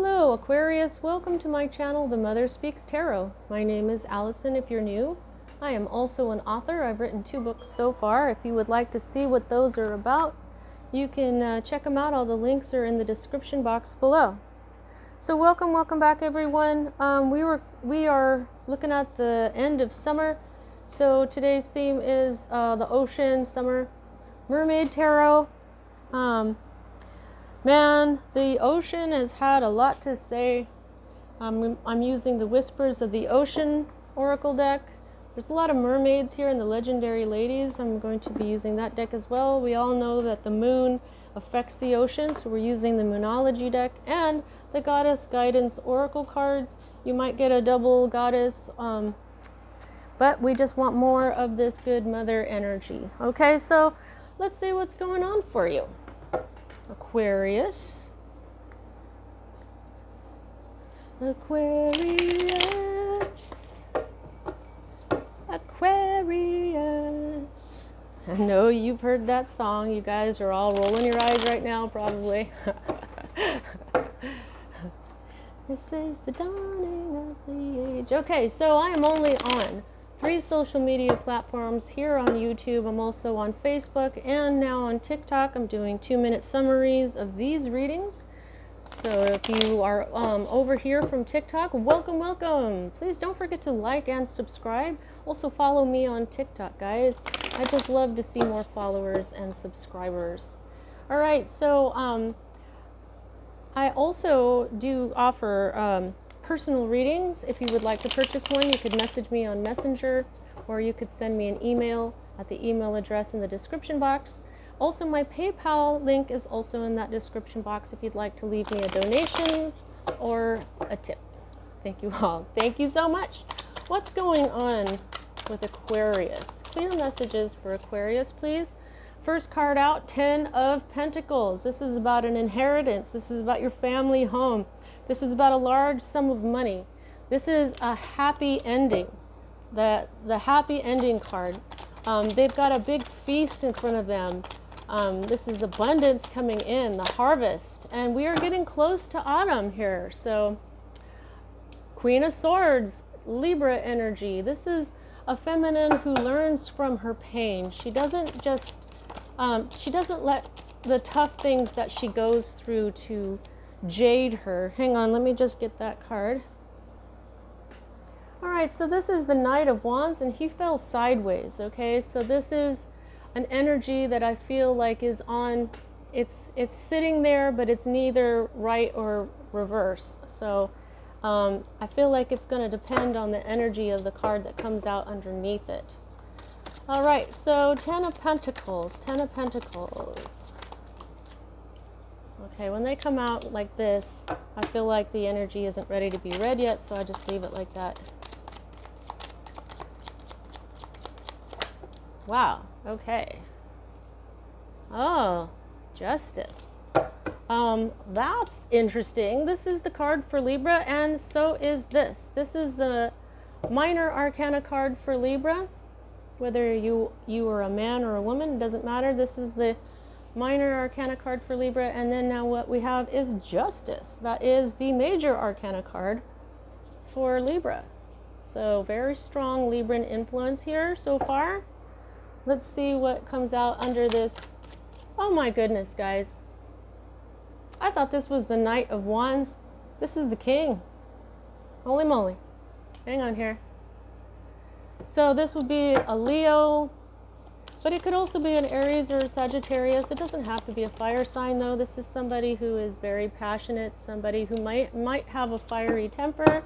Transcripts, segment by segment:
Hello Aquarius, welcome to my channel The Mother Speaks Tarot. My name is Allison if you're new. I am also an author. I've written two books so far. If you would like to see what those are about, you can uh, check them out. All the links are in the description box below. So welcome, welcome back everyone. Um, we, were, we are looking at the end of summer. So today's theme is uh, the ocean, summer, mermaid tarot. Um, Man, the ocean has had a lot to say. Um, I'm using the Whispers of the Ocean Oracle deck. There's a lot of mermaids here in the Legendary Ladies. I'm going to be using that deck as well. We all know that the moon affects the ocean, so we're using the Moonology deck and the Goddess Guidance Oracle cards. You might get a double goddess, um, but we just want more of this good mother energy. Okay, so let's see what's going on for you. Aquarius. Aquarius. Aquarius. I know you've heard that song. You guys are all rolling your eyes right now, probably. this is the dawning of the age. Okay, so I am only on three social media platforms here on YouTube. I'm also on Facebook and now on TikTok. I'm doing two minute summaries of these readings. So if you are um, over here from TikTok, welcome, welcome. Please don't forget to like and subscribe. Also follow me on TikTok, guys. I just love to see more followers and subscribers. All right, so um, I also do offer um, personal readings. If you would like to purchase one, you could message me on Messenger or you could send me an email at the email address in the description box. Also, my PayPal link is also in that description box if you'd like to leave me a donation or a tip. Thank you all. Thank you so much. What's going on with Aquarius? Clear messages for Aquarius, please. First card out, 10 of Pentacles. This is about an inheritance. This is about your family home. This is about a large sum of money. This is a happy ending. The, the happy ending card. Um, they've got a big feast in front of them. Um, this is abundance coming in, the harvest. And we are getting close to autumn here. So, Queen of Swords, Libra energy. This is a feminine who learns from her pain. She doesn't just, um, she doesn't let the tough things that she goes through to jade her. Hang on, let me just get that card. All right, so this is the Knight of Wands, and he fell sideways, okay? So this is an energy that I feel like is on, it's, it's sitting there, but it's neither right or reverse. So um, I feel like it's going to depend on the energy of the card that comes out underneath it. All right, so Ten of Pentacles, Ten of Pentacles. Okay, when they come out like this, I feel like the energy isn't ready to be read yet, so I just leave it like that. Wow, okay. Oh, justice. Um, that's interesting. This is the card for Libra, and so is this. This is the minor arcana card for Libra. Whether you, you are a man or a woman, doesn't matter. This is the minor arcana card for Libra, and then now what we have is Justice. That is the major arcana card for Libra. So very strong Libran influence here so far. Let's see what comes out under this. Oh my goodness, guys. I thought this was the Knight of Wands. This is the King. Holy moly. Hang on here. So this would be a Leo, but it could also be an Aries or a Sagittarius. It doesn't have to be a fire sign though. This is somebody who is very passionate, somebody who might might have a fiery temper.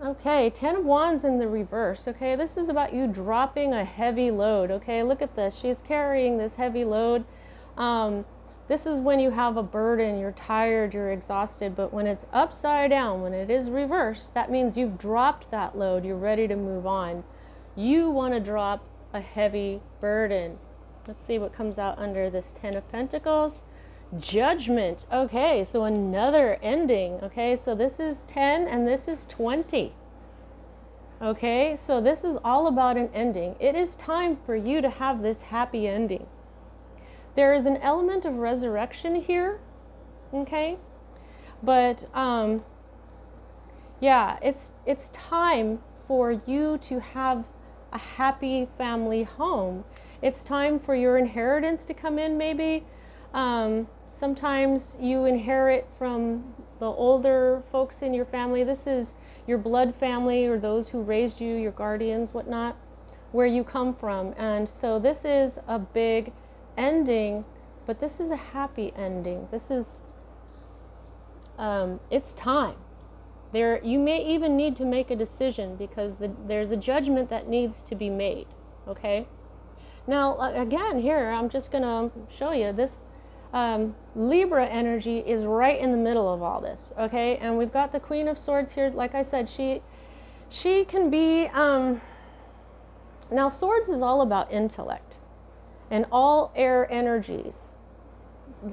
Okay, 10 of Wands in the reverse. Okay, this is about you dropping a heavy load. Okay, look at this. She's carrying this heavy load. Um, this is when you have a burden, you're tired, you're exhausted, but when it's upside down, when it is reversed, that means you've dropped that load, you're ready to move on. You want to drop a heavy burden. Let's see what comes out under this Ten of Pentacles. Judgment. Okay, so another ending. Okay, so this is 10 and this is 20. Okay, so this is all about an ending. It is time for you to have this happy ending. There is an element of resurrection here. Okay, But um, yeah, it's it's time for you to have a happy family home. It's time for your inheritance to come in, maybe. Um, sometimes you inherit from the older folks in your family. This is your blood family or those who raised you, your guardians, whatnot, where you come from. And so this is a big ending, but this is a happy ending. This is, um, it's time. There, you may even need to make a decision because the, there's a judgment that needs to be made. Okay. Now, again, here I'm just going to show you this um, Libra energy is right in the middle of all this. Okay, and we've got the Queen of Swords here. Like I said, she she can be. Um, now, Swords is all about intellect, and all air energies,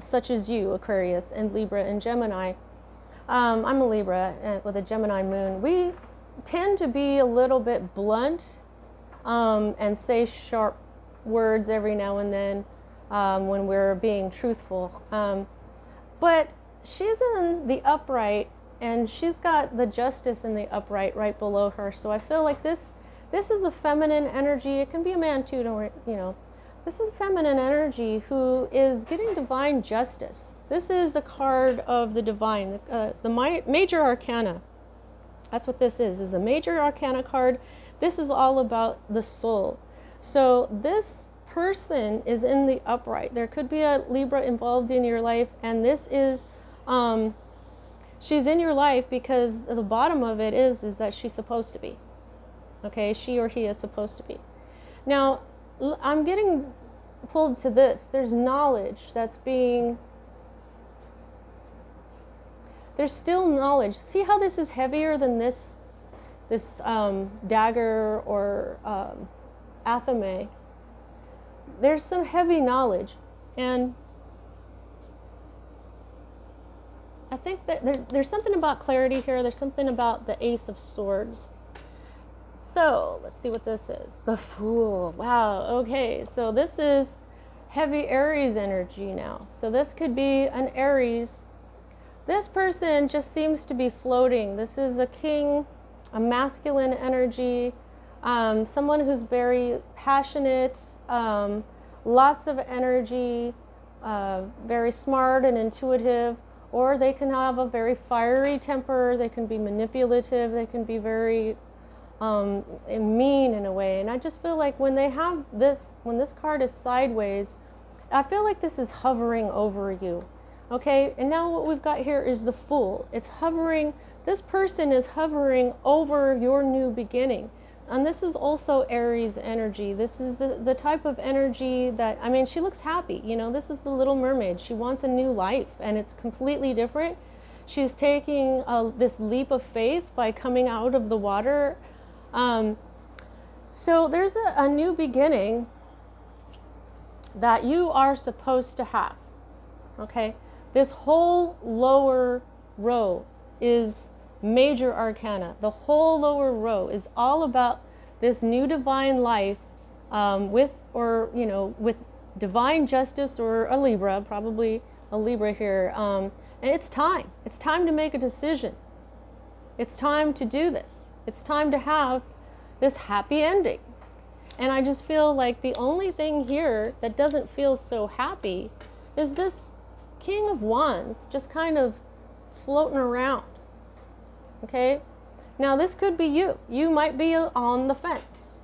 such as you, Aquarius, and Libra and Gemini um, I'm a Libra uh, with a Gemini moon. We tend to be a little bit blunt um, and say sharp words every now and then um, when we're being truthful. Um, but she's in the upright and she's got the justice in the upright right below her. So I feel like this this is a feminine energy. It can be a man too, don't you know. This is a feminine energy who is getting divine justice. This is the card of the divine, uh, the major arcana. That's what this is, is a major arcana card. This is all about the soul. So this person is in the upright. There could be a Libra involved in your life, and this is, um, she's in your life because the bottom of it is, is that she's supposed to be. Okay, she or he is supposed to be. Now, I'm getting pulled to this. There's knowledge that's being. There's still knowledge. See how this is heavier than this, this um, dagger or um, athame. There's some heavy knowledge, and I think that there, there's something about clarity here. There's something about the Ace of Swords. So let's see what this is. The Fool. Wow. Okay. So this is heavy Aries energy now. So this could be an Aries. This person just seems to be floating. This is a king, a masculine energy, um, someone who's very passionate, um, lots of energy, uh, very smart and intuitive, or they can have a very fiery temper. They can be manipulative. They can be very um, mean in a way. And I just feel like when they have this, when this card is sideways, I feel like this is hovering over you. Okay, and now what we've got here is the Fool. It's hovering, this person is hovering over your new beginning. And this is also Aries energy. This is the, the type of energy that, I mean, she looks happy. You know, this is the little mermaid. She wants a new life, and it's completely different. She's taking a, this leap of faith by coming out of the water um, so there's a, a new beginning that you are supposed to have. Okay? This whole lower row is major arcana. The whole lower row is all about this new divine life um, with, or, you know, with divine justice or a Libra, probably a Libra here. Um, and it's time. It's time to make a decision. It's time to do this. It's time to have this happy ending. And I just feel like the only thing here that doesn't feel so happy is this King of Wands just kind of floating around. Okay? Now, this could be you. You might be on the fence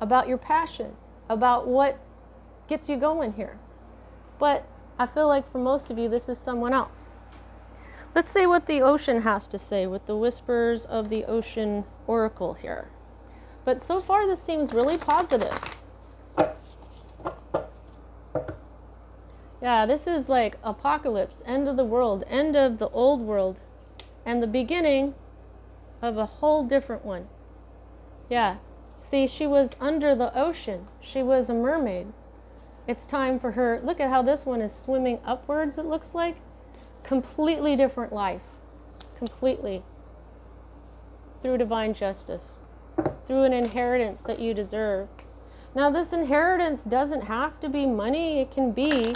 about your passion, about what gets you going here. But I feel like for most of you, this is someone else. Let's see what the ocean has to say with the whispers of the ocean oracle here. But so far, this seems really positive. Yeah, this is like apocalypse, end of the world, end of the old world, and the beginning of a whole different one. Yeah. See, she was under the ocean. She was a mermaid. It's time for her. Look at how this one is swimming upwards, it looks like. Completely different life. Completely. Through divine justice through an inheritance that you deserve. Now, this inheritance doesn't have to be money, it can be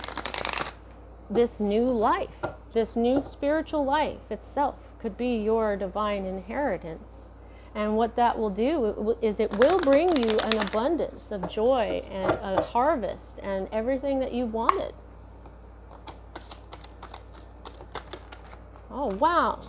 this new life. this new spiritual life itself could be your divine inheritance. And what that will do is it will bring you an abundance of joy and a harvest and everything that you wanted. Oh, wow.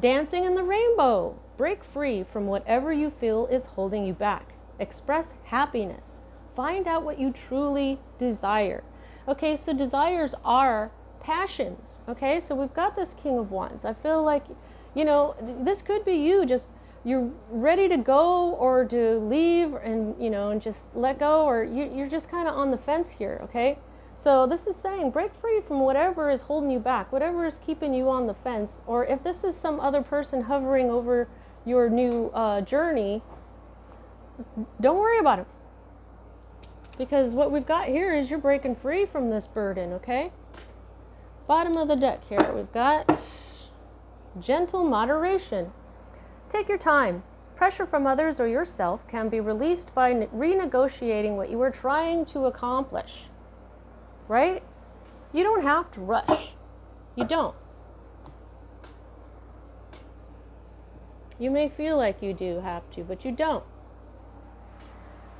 Dancing in the rainbow. Break free from whatever you feel is holding you back. Express happiness. Find out what you truly desire. Okay, so desires are passions. Okay, so we've got this King of Wands. I feel like, you know, this could be you just you're ready to go or to leave and you know and just let go or you, you're just kind of on the fence here okay so this is saying break free from whatever is holding you back whatever is keeping you on the fence or if this is some other person hovering over your new uh, journey don't worry about it because what we've got here is you're breaking free from this burden okay Bottom of the deck here, we've got gentle moderation. Take your time. Pressure from others or yourself can be released by renegotiating what you are trying to accomplish. Right? You don't have to rush. You don't. You may feel like you do have to, but you don't.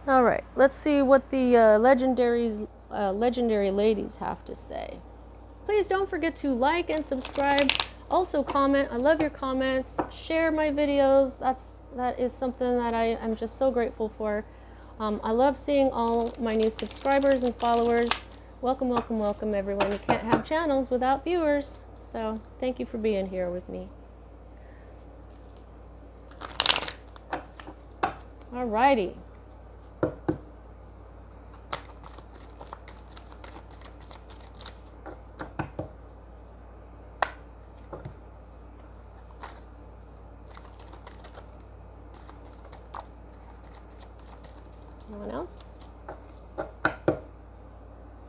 All right, let's see what the uh, legendaries, uh, legendary ladies have to say. Please don't forget to like and subscribe. Also comment. I love your comments. Share my videos. That's that is something that I am just so grateful for. Um, I love seeing all my new subscribers and followers. Welcome, welcome, welcome, everyone. You can't have channels without viewers. So thank you for being here with me. Alrighty.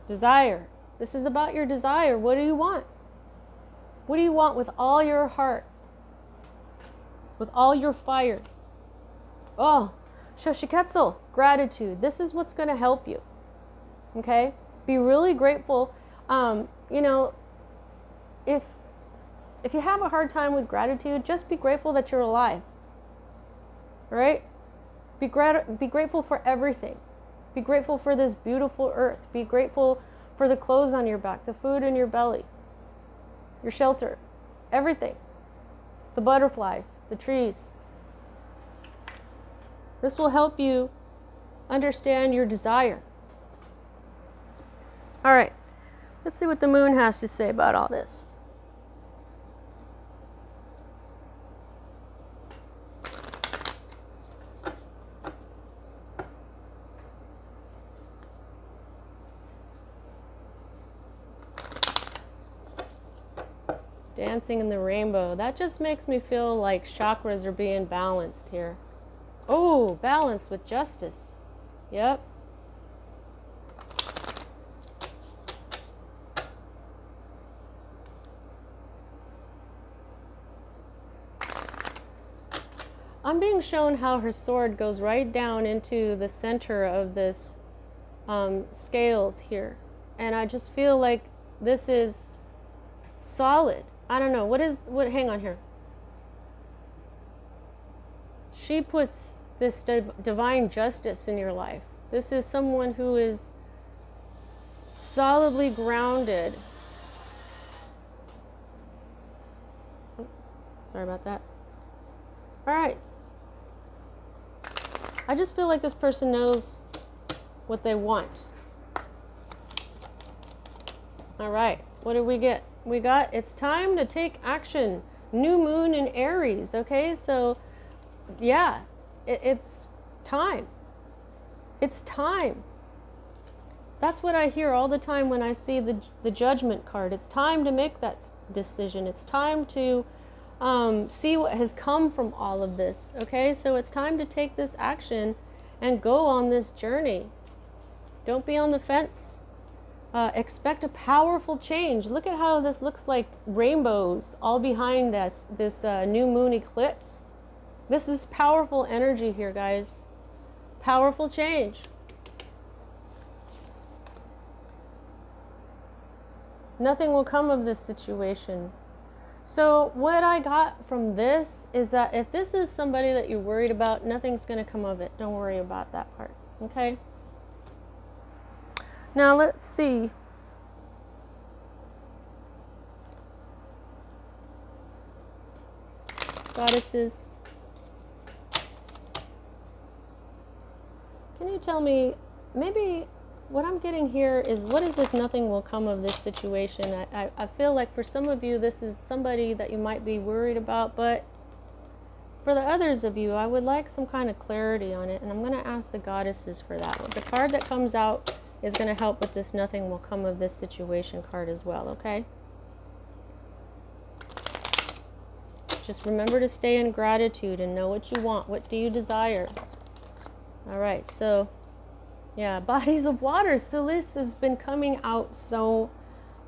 Desire. This is about your desire. What do you want? What do you want with all your heart? With all your fire? Oh, Xochicalco, gratitude. This is what's going to help you. Okay? Be really grateful. Um, you know, if if you have a hard time with gratitude, just be grateful that you're alive. Right? Be, grat- be grateful for everything. Be grateful for this beautiful earth. Be grateful for the clothes on your back, the food in your belly, your shelter, everything. The butterflies, the trees. This will help you understand your desire. All right, let's see what the moon has to say about all this. Dancing in the rainbow. That just makes me feel like chakras are being balanced here. Oh, balance with justice. Yep. I'm being shown how her sword goes right down into the center of this um, scales here. And I just feel like this is solid. I don't know. What is what hang on here. She puts this divine justice in your life. This is someone who is solidly grounded. Oh, sorry about that. All right. I just feel like this person knows what they want. All right. What did we get? We got it's time to take action. New moon in Aries, okay? So, yeah, it, it's time. It's time. That's what I hear all the time when I see the, the judgment card. It's time to make that decision. It's time to um, see what has come from all of this, okay? So it's time to take this action and go on this journey. Don't be on the fence. Uh, expect a powerful change. Look at how this looks like rainbows all behind this, this uh, new moon eclipse. This is powerful energy here, guys. Powerful change. Nothing will come of this situation. So, what I got from this is that if this is somebody that you're worried about, nothing's going to come of it. Don't worry about that part. Okay? Now, let's see. Goddesses. Can you tell me, maybe what I'm getting here is what is this nothing will come of this situation? I, I, I, feel like for some of you, this is somebody that you might be worried about, but for the others of you, I would like some kind of clarity on it, and I'm going to ask the goddesses for that. The card that comes out is going to help with this nothing will come of this situation card as well, okay? Just remember to stay in gratitude and know what you want. What do you desire? All right, so yeah, bodies of water. So this has been coming out so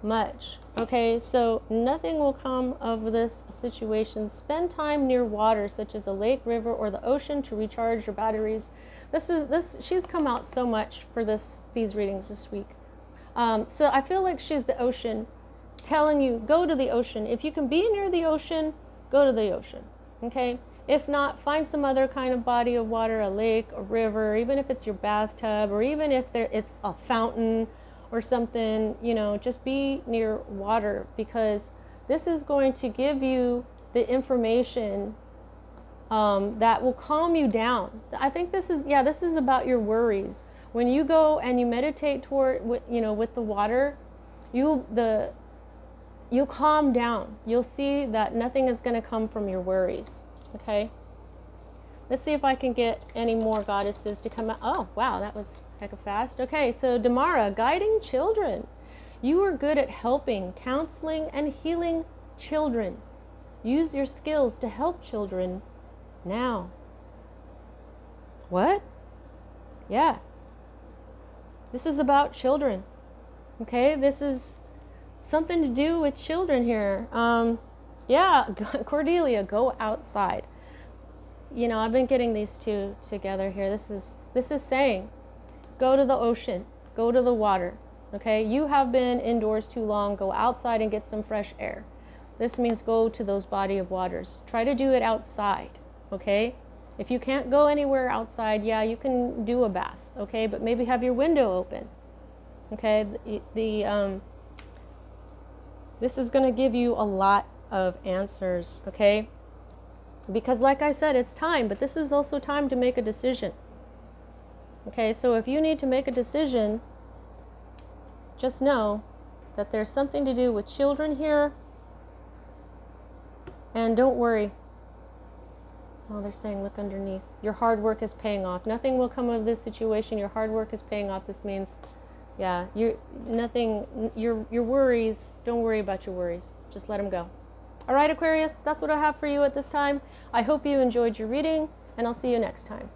much. Okay, so nothing will come of this situation. Spend time near water, such as a lake, river, or the ocean, to recharge your batteries. This is this. She's come out so much for this these readings this week. Um, so I feel like she's the ocean, telling you go to the ocean. If you can be near the ocean, go to the ocean. Okay. If not, find some other kind of body of water, a lake, a river, even if it's your bathtub, or even if there, it's a fountain or something, you know, just be near water because this is going to give you the information um, that will calm you down. I think this is, yeah, this is about your worries. When you go and you meditate toward, you know, with the water, you the you'll calm down. You'll see that nothing is going to come from your worries. Okay. Let's see if I can get any more goddesses to come out. Oh, wow, that was of fast. Okay, so Damara, guiding children. You are good at helping, counseling, and healing children. Use your skills to help children now. What? Yeah. This is about children. Okay, this is something to do with children here. Um, yeah, Cordelia, go outside. You know, I've been getting these two together here. This is this is saying, go to the ocean, go to the water. Okay, you have been indoors too long. Go outside and get some fresh air. This means go to those body of waters. Try to do it outside. Okay, if you can't go anywhere outside, yeah, you can do a bath. Okay, but maybe have your window open. Okay, the, the um, this is going to give you a lot of answers, okay? Because, like I said, it's time, but this is also time to make a decision. Okay, so if you need to make a decision, just know that there's something to do with children here. And don't worry. Oh, they're saying look underneath. Your hard work is paying off. Nothing will come of this situation. Your hard work is paying off. This means, yeah, you nothing. Your your worries. Don't worry about your worries. Just let them go. All right, Aquarius, that's what I have for you at this time. I hope you enjoyed your reading, and I'll see you next time.